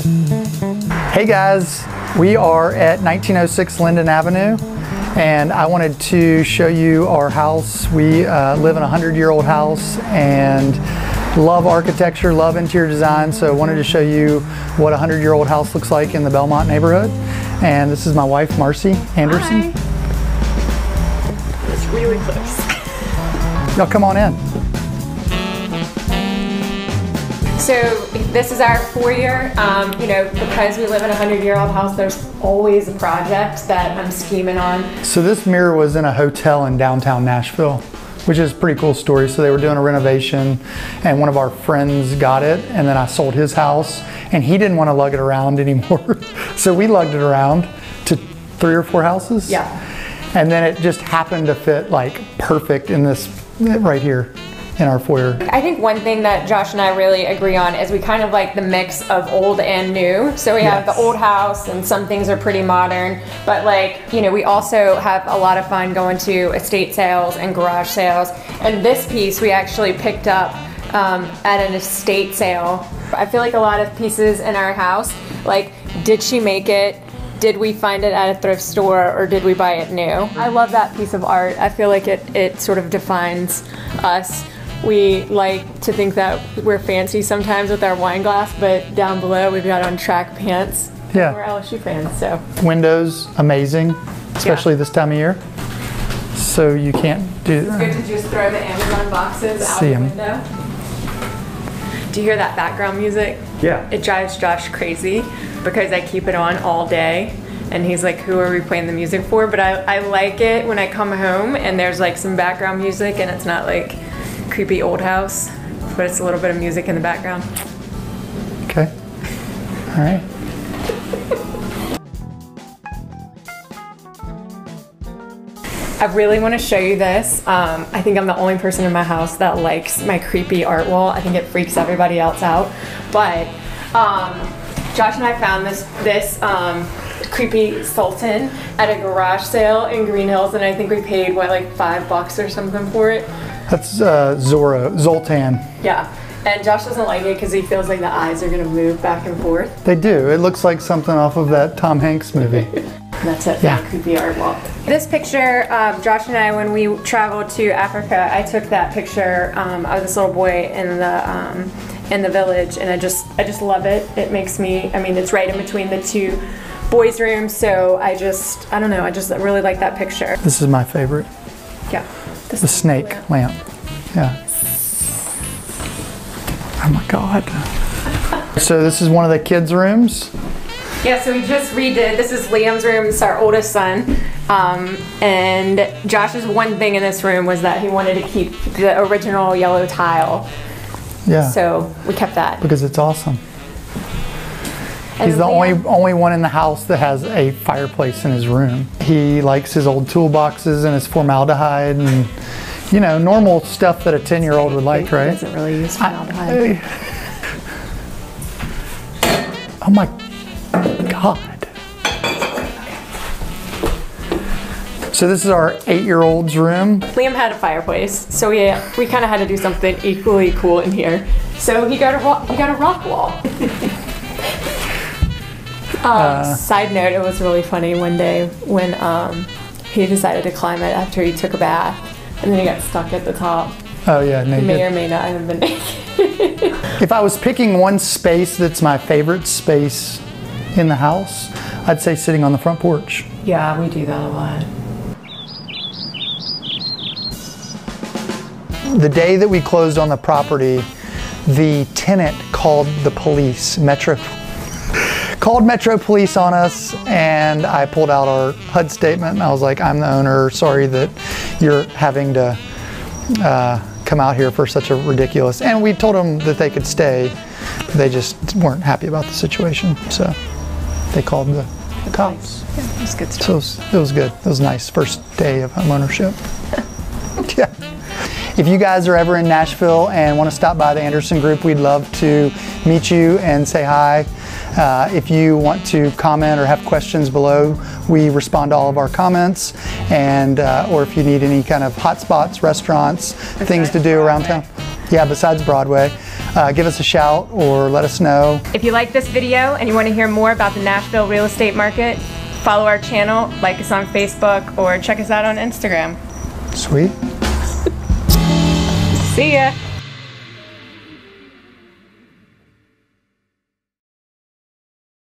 Hey guys, we are at 1906 Linden Avenue and I wanted to show you our house. We uh, live in a 100 year old house and love architecture, love interior design, so I wanted to show you what a 100 year old house looks like in the Belmont neighborhood. And this is my wife, Marcie Anderson. Hi. It's really close. Y'all come on in. So this is our foyer. Um, you know, because we live in a hundred-year-old house, there's always a project that I'm scheming on. So this mirror was in a hotel in downtown Nashville, which is a pretty cool story. So they were doing a renovation and one of our friends got it and then I sold his house and he didn't want to lug it around anymore. so we lugged it around to three or four houses. Yeah. And then it just happened to fit like perfect in this right here in our foyer. I think one thing that Josh and I really agree on is we kind of like the mix of old and new. So we have Yes. the old house and some things are pretty modern, but like, you know, we also have a lot of fun going to estate sales and garage sales. And this piece we actually picked up um, at an estate sale. I feel like a lot of pieces in our house, like, did she make it? Did we find it at a thrift store or did we buy it new? I love that piece of art. I feel like it, it sort of defines us. We like to think that we're fancy sometimes with our wine glass, but down below we've got on track pants. Yeah. We're LSU fans, so. Windows, amazing, especially this time of year. So you can't do It's Good to just throw the Amazon boxes out See the 'em. window. Do you hear that background music? Yeah. It drives Josh crazy because I keep it on all day. And he's like, who are we playing the music for? But I, I like it when I come home and there's like some background music and it's not like creepy old house, but it's a little bit of music in the background. Okay. All right. I really want to show you this. Um, I think I'm the only person in my house that likes my creepy art wall. I think it freaks everybody else out. But um, Josh and I found this this um, creepy sultan at a garage sale in Green Hills, and I think we paid what like five bucks or something for it. That's uh, Zorro, Zoltan. Yeah. And Josh doesn't like it because he feels like the eyes are gonna move back and forth. They do. It looks like something off of that Tom Hanks movie. That's it. Yeah. Creepy art wall. This picture, um, Josh and I, when we traveled to Africa, I took that picture um, of this little boy in the um, in the village, and I just I just love it. It makes me. I mean, it's right in between the two boys' rooms, so I just I don't know. I just really like that picture. This is my favorite. Yeah. This The snake lamp. Yeah. Oh my God. So this is one of the kids' rooms. Yeah, so we just redid. This is Liam's room. This is our oldest son. Um, and Josh's one thing in this room was that he wanted to keep the original yellow tile. Yeah. So we kept that. because it's awesome. And He's the oh, only only one in the house that has a fireplace in his room. He likes his old toolboxes and his formaldehyde and you know normal stuff that a ten year old would like, He right? doesn't really use formaldehyde. Oh my God. So this is our eight-year-old's room. Liam had a fireplace, so we we kind of had to do something equally cool in here. So he got a he got a rock wall. um, side note: It was really funny one day when um, he decided to climb it after he took a bath, and then he got stuck at the top. Oh yeah, He may or may not have been naked. If I was picking one space that's my favorite space in the house, I'd say sitting on the front porch. yeah, we do that a lot. The day that we closed on the property, the tenant called the police, Metro, called Metro Police on us, and I pulled out our HUD statement. And I was like, "I'm the owner. Sorry that you're having to uh, come out here for such a ridiculous." And we told them that they could stay. They just weren't happy about the situation, so they called the cops. Yeah, that's good stuff. So it was, it was good. It was nice. First day of homeownership. yeah. If you guys are ever in Nashville and want to stop by the Anderson Group, we'd love to meet you and say hi. Uh, if you want to comment or have questions below, we respond to all of our comments. And uh, or if you need any kind of hot spots, restaurants, things to do around town. Yeah, besides Broadway. Uh, give us a shout or let us know. If you like this video and you want to hear more about the Nashville real estate market, follow our channel, like us on Facebook, or check us out on Instagram. Sweet. See ya!